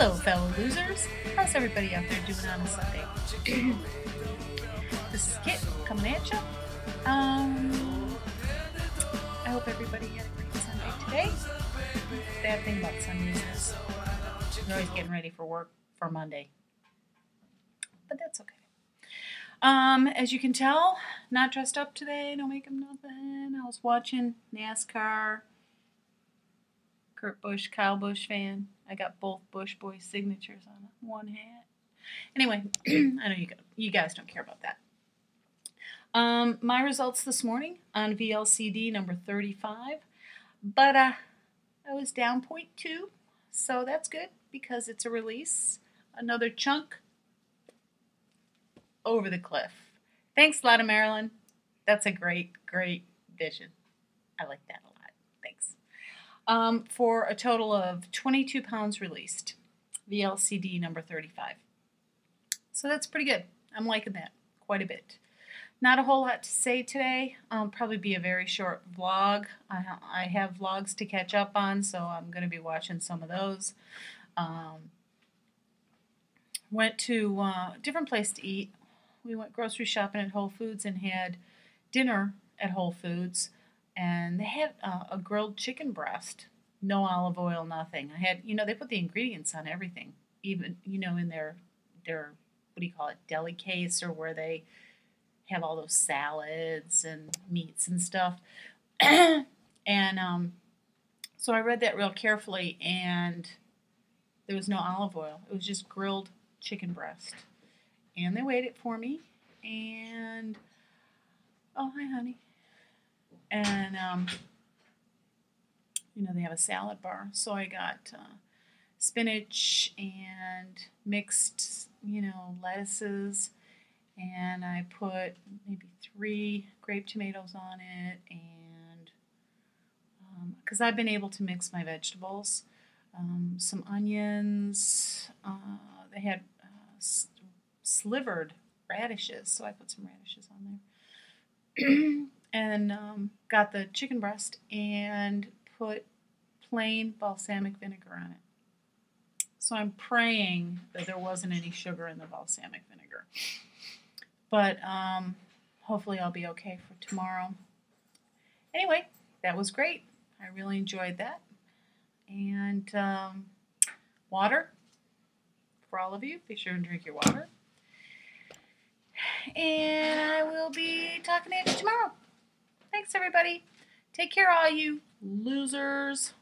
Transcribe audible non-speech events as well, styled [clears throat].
Hello, fellow losers. How's everybody out there doing on a Sunday? this is Kit coming at you. Um, I hope everybody had a great Sunday today. Bad thing about Sundays is you're always getting ready for work for Monday, but that's okay. Um, as you can tell, not dressed up today, no makeup, nothing. I was watching NASCAR. Kurt Busch, Kyle Busch fan. I got both Busch boys signatures on one hat. Anyway, [clears throat] I know you you guys don't care about that. Um, my results this morning on VLCD number 35, but uh, I was down 0.2, so that's good because it's a release. Another chunk over the cliff. Thanks, Lotta Maryland. That's a great, great vision. I like that a lot. Um, for a total of 22 pounds released, VLCD number 35. So that's pretty good. I'm liking that quite a bit. Not a whole lot to say today. Um, probably be a very short vlog. I, I have vlogs to catch up on, so I'm going to be watching some of those. Um, went to a uh, different place to eat we went grocery shopping at Whole Foods and had dinner at Whole Foods, and they had uh, a grilled chicken breast, no olive oil, nothing. I had, you know, they put the ingredients on everything, even you know, in their their what do you call it, deli case, or where they have all those salads and meats and stuff. [clears throat] and um, so I read that real carefully, and there was no olive oil. It was just grilled chicken breast and they weighed it for me. And oh, hi, honey. And um, you know they have a salad bar, so I got uh, spinach and mixed, you know, lettuces, and I put maybe three grape tomatoes on it, and because um, I've been able to mix my vegetables, um, some onions. Uh, they had uh, slivered radishes, so I put some radishes on there. [clears throat] and um, got the chicken breast and put plain balsamic vinegar on it. So I'm praying that there wasn't any sugar in the balsamic vinegar. But um, hopefully I'll be okay for tomorrow. Anyway, that was great. I really enjoyed that. And um, water for all of you. Be sure and drink your water and talking to you tomorrow. Thanks, everybody. Take care, all you losers.